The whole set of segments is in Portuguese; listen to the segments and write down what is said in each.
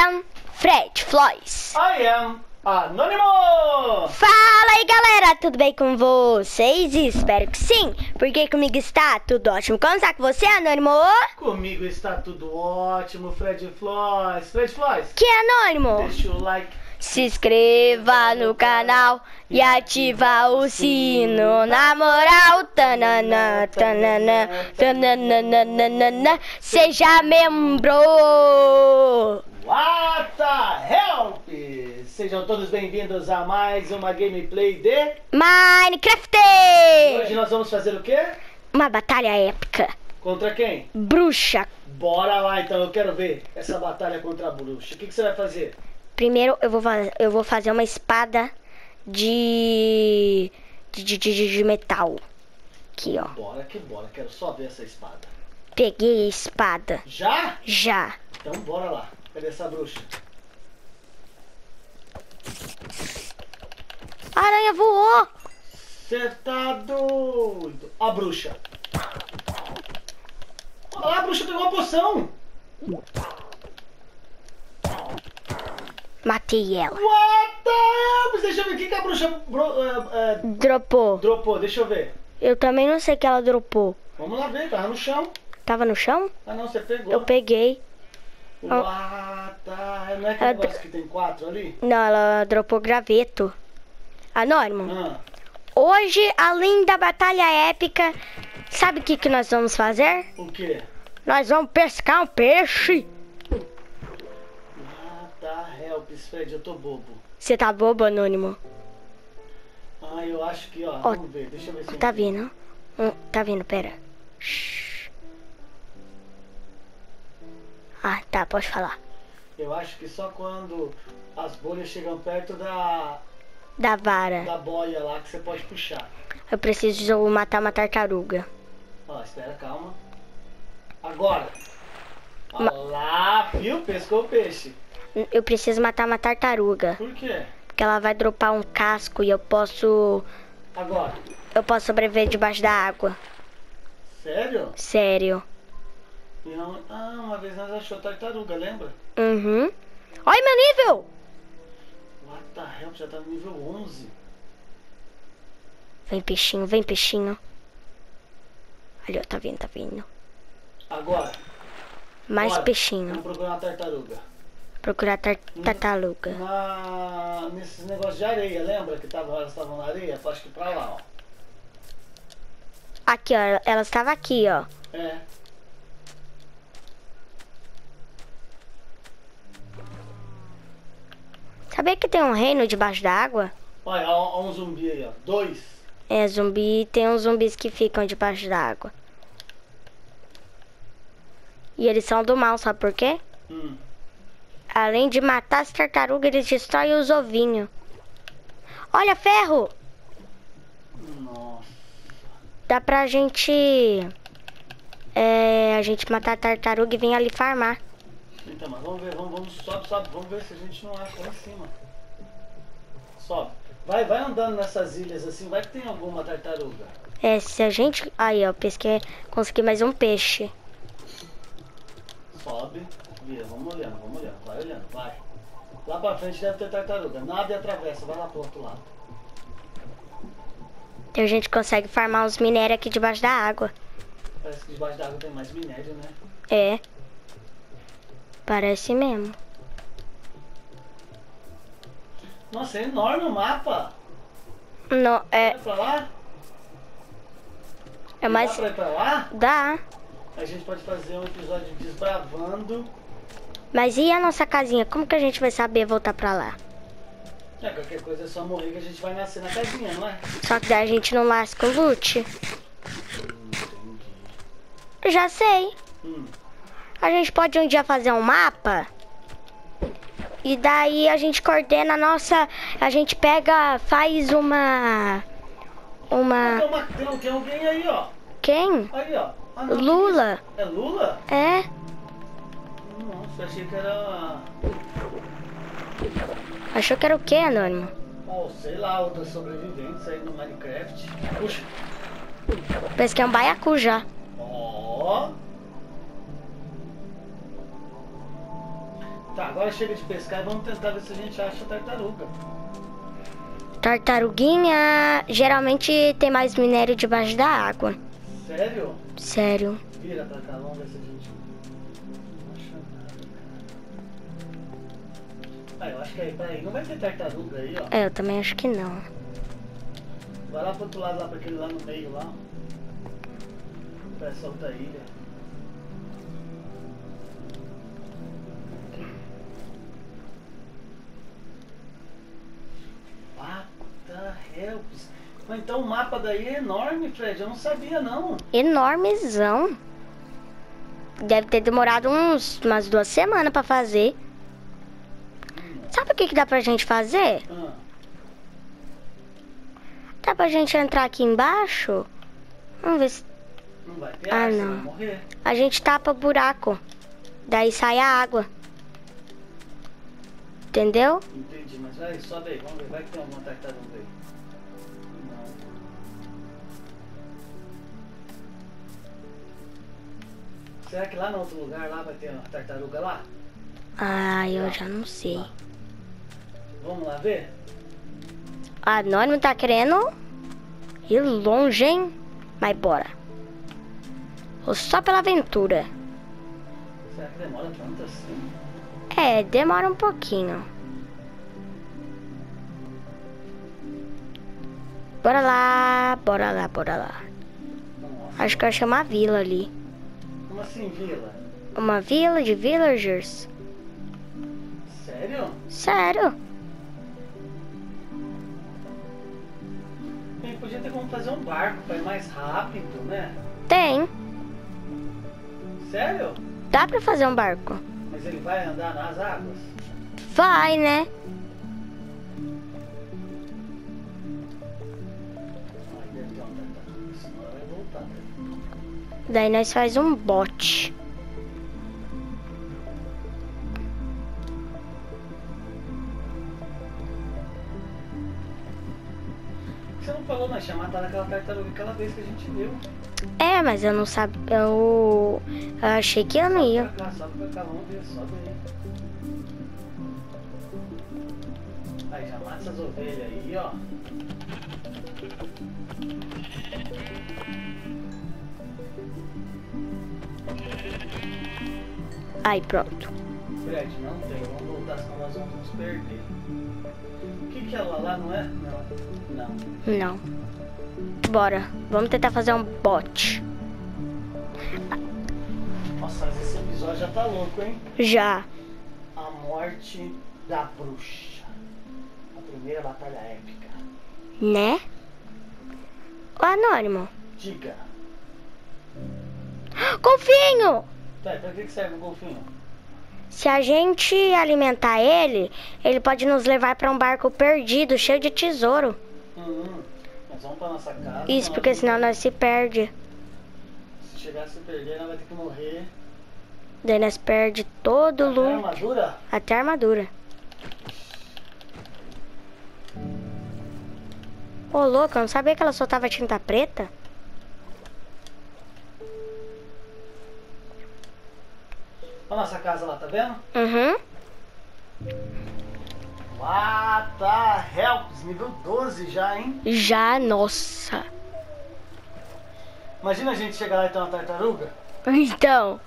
am Fred Floys. I am Anônimo! Fala aí galera, tudo bem com vocês? Espero que sim, porque comigo está tudo ótimo. Como está com você, Anônimo? Comigo está tudo ótimo, Fred Floys. Fred Floys, Que é Anônimo? deixa o like. Se inscreva no canal e ativa o sino. Na moral, tanana, tanana, tanana, seja membro. The help! Sejam todos bem-vindos a mais uma gameplay de... Minecraft! Hoje nós vamos fazer o quê? Uma batalha épica. Contra quem? Bruxa. Bora lá então, eu quero ver essa batalha contra a bruxa. O que, que você vai fazer? Primeiro eu vou, fa- eu vou fazer uma espada de de, de, de, de metal. Aqui, ó. Bora que bora, quero só ver essa espada. Peguei a espada. Já? Já. Então bora lá. Cadê essa bruxa? A aranha voou. Você tá doido? A bruxa. Olha a bruxa pegou uma poção. Matei ela. What the hell? Deixa eu ver o que, que a bruxa bro- é, é, Dropou. dropou. Deixa eu ver. Eu também não sei que ela dropou. Vamos lá ver, tava no chão. Tava no chão? Ah não, você pegou. Eu peguei. The hell? Não é aquele Ah, negócio que tem quatro ali? Não, ela dropou graveto. Anônimo, Ah, hoje, além da batalha épica, sabe o que, que nós vamos fazer? o quê? Nós vamos pescar um peixe. What the hell, Fred? Eu tô bobo. Você tá bobo, Anônimo? Ah, eu acho que, ó, Ó, vamos ver. Deixa eu ver se Tá vindo? Hum, tá vindo, pera. Shhh. Ah, tá, pode falar. Eu acho que só quando as bolhas chegam perto da, Da vara. da boia lá que você pode puxar. Eu preciso matar uma tartaruga. Ó, espera, calma. Agora. Olha lá, viu? Pescou o peixe. Eu preciso matar uma tartaruga. Por quê? Porque ela vai dropar um casco e eu posso. Agora. Eu posso sobreviver debaixo da água. Sério? Sério. Não- Ah, uma vez nós achou tartaruga, lembra? Uhum. Olha meu nível! What the hell? Já tá no nível 11. Vem peixinho, vem peixinho. Ali, ó, tá vindo, tá vindo. Agora. Mais bora. peixinho. Vamos procurar uma tartaruga. Procurar tar tartaruga. Na... Nesses negócios de areia, lembra que tava, elas estavam na areia? Acho que pra lá, ó. Aqui, ó. Ela estava aqui, ó. É. Sabia que tem um reino debaixo da água? Olha, ó um zumbi aí, ó. Dois. É, zumbi. Tem uns zumbis que ficam debaixo da água. E eles são do mal, sabe por quê? Hum. Além de matar as tartarugas, eles destroem os ovinhos. Olha, ferro! Nossa. Dá pra gente. É, a gente matar a tartaruga e vir ali farmar. Então, mas vamos ver, vamos, vamos, sobe, sobe, vamos ver se a gente não acha lá em cima. Sobe. Vai, vai andando nessas ilhas assim, vai que tem alguma tartaruga. É, se a gente. Aí, ó, pesquei. Consegui mais um peixe. Sobe, vira, vamos olhando, vamos olhando, vai olhando, vai. Lá pra frente deve ter tartaruga. Nada e atravessa, vai lá pro outro lado. Então a gente consegue farmar os minérios aqui debaixo da água. Parece que debaixo da água tem mais minério, né? É. Parece mesmo. Nossa, é enorme o mapa. Não, é, Vai pra lá? é mais. Dá pra ir pra lá? Dá. A gente pode fazer um episódio desbravando. Mas e a nossa casinha? Como que a gente vai saber voltar pra lá? É, qualquer coisa é só morrer que a gente vai nascer na casinha, não é? Só que daí a gente não lasca o loot. Entendi. Eu já sei. Hum. A gente pode um dia fazer um mapa. E daí a gente coordena a nossa. A gente pega, faz uma. Uma. Tem, alguém aí, ó. Quem? Aí, ó. Ah, não, Lula. É Lula? É? Nossa, achei que era. Achou que era o quê, Anônimo? Oh, sei lá, outros sobreviventes aí no Minecraft. Puxa. Parece que é um baiacu já. Ó. Tá, agora chega de pescar e vamos tentar ver se a gente acha tartaruga. Tartaruguinha geralmente tem mais minério debaixo da água. Sério? Sério. Vira pra cá, vamos ver se a gente. Ah, eu acho que aí, peraí, não vai ter tartaruga aí, ó. É, eu também acho que não. Vai lá pro outro lado, lá pra aquele lá no meio lá. Pra essa outra ilha. Então o mapa daí é enorme, Fred. Eu não sabia não. Enormezão. Deve ter demorado uns, umas duas semanas pra fazer. Sabe o que, que dá pra gente fazer? Ah, Dá pra gente entrar aqui embaixo? Vamos ver se não vai ter Ah, não. vai morrer. a gente tapa o buraco. Daí sai a água. Entendeu? Entendi, mas vai, sobe aí, vamos ver. Vai que tem alguma tartaruga aí. Não. Será que lá no outro lugar lá vai ter uma tartaruga lá? Ah, eu já não sei. Vamos lá ver? A Anônimo tá querendo ir longe, hein? Mas bora. Ou só pela aventura. Será que demora tanto assim? É, demora um pouquinho. Bora lá, bora lá, bora lá. Acho que eu achei uma vila ali. Como assim, vila? Uma vila de villagers. Sério? Sério? Ele podia ter como fazer um barco pra ir mais rápido, né? Tem. Sério? Dá pra fazer um barco. Mas ele vai andar nas águas? Vai, né? Daí nós faz um que Você não falou, nós tinha matado aquela tartaruga aquela vez que a gente viu. É, mas eu não sabia. Eu, eu achei que eu não ia. Cá, sobe pra cá, vamos ver, sobe aí. Aí, já mata essas ovelhas aí, ó. Aí, pronto. Fred, não tem, vamos voltar, senão nós vamos nos perder. O que que é lá, lá não é? Não, não. Não. Bora. Vamos tentar fazer um bote. Nossa, mas esse episódio já tá louco, hein? Já. A morte da bruxa. A primeira batalha épica. Né? Ô, Anônimo. Diga. Golfinho! Tá, pra que que serve o golfinho? Se a gente alimentar ele, ele pode nos levar pra um barco perdido, cheio de tesouro. Hum, nós vamos pra nossa casa. Isso, nós- porque senão nós se perde. Se chegar a se perder, nós vai ter que morrer. Daí nós perde todo o Até a loot, armadura? até a armadura. Ô, louco, eu não sabia que ela soltava tinta preta? A nossa casa lá, tá vendo? Uhum. Ah, tá. Helps, nível 12 já, hein? Já, nossa. Imagina a gente chegar lá e ter uma tartaruga. Então.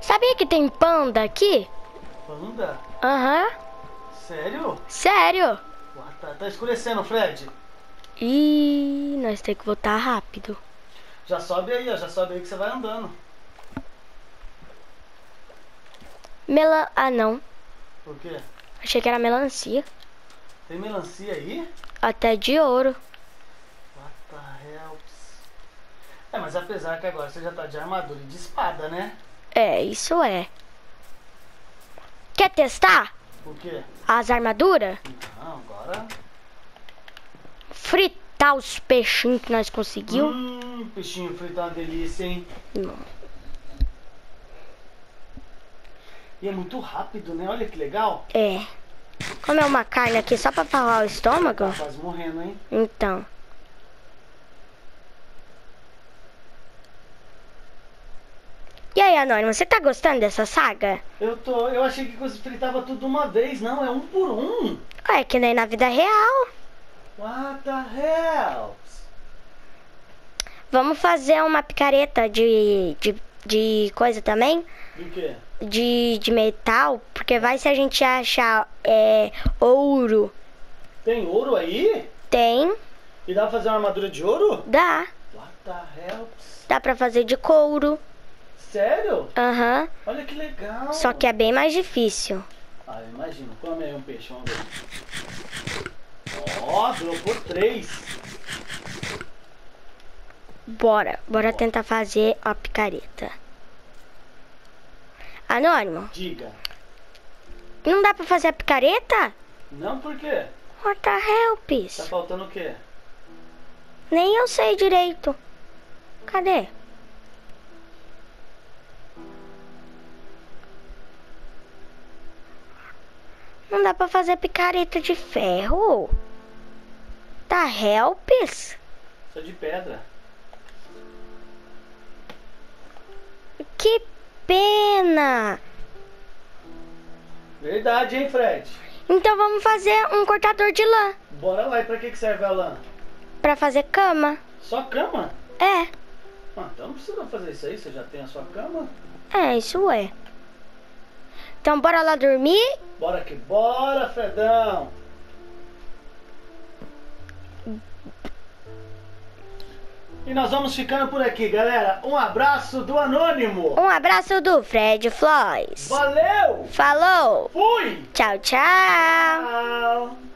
Sabia que tem panda aqui? Panda? Aham. Sério? Sério? Ué, tá, tá escurecendo, Fred. Ih, nós temos que voltar rápido. Já sobe aí, ó. Já sobe aí que você vai andando. Mela... Ah, não. Por quê? Achei que era melancia. Tem melancia aí? Até de ouro. What the helps? É, mas apesar que agora você já tá de armadura e de espada, né? É, isso é. Quer testar Por quê? as armaduras? Não, agora. Fritar os peixinhos que nós conseguiu? Hum, peixinho frito é uma delícia, hein? Não. E é muito rápido, né? Olha que legal. É. Comer uma carne aqui só pra falar o estômago? Tá quase morrendo, hein? Então. Anônimo, você tá gostando dessa saga? Eu tô. Eu achei que você fritava tudo de uma vez. Não, é um por um. É que nem na vida real. What the hell? Vamos fazer uma picareta de, de, de coisa também? Do quê? De, de metal, porque vai se a gente achar é, ouro. Tem ouro aí? Tem, E dá pra fazer uma armadura de ouro? dá. What the hell? Dá pra fazer de couro. Sério? Aham. Olha que legal. Só que é bem mais difícil. Ah, imagina. Come aí um peixe, vamos ver. Ó, dropou três. Bora, bora tentar fazer a picareta. Anônimo, Diga. não dá pra fazer a picareta? Não por quê? What the help? Tá faltando o quê? Nem eu sei direito. Cadê? Não dá pra fazer picareta de ferro? Helps? Só de pedra. Que pena! Verdade, hein, Fred? Então vamos fazer um cortador de lã Bora lá. E pra que que serve a lã? pra fazer cama. Só cama? É, Ah, então não precisa fazer isso aí. Você já tem a sua cama. é, isso é. Então bora lá dormir? Bora que bora, Fredão. E nós vamos ficando por aqui, galera. Um abraço do Anônimo. Um abraço do Fred Floys. Valeu! Falou! Fui! Tchau, tchau! Tchau!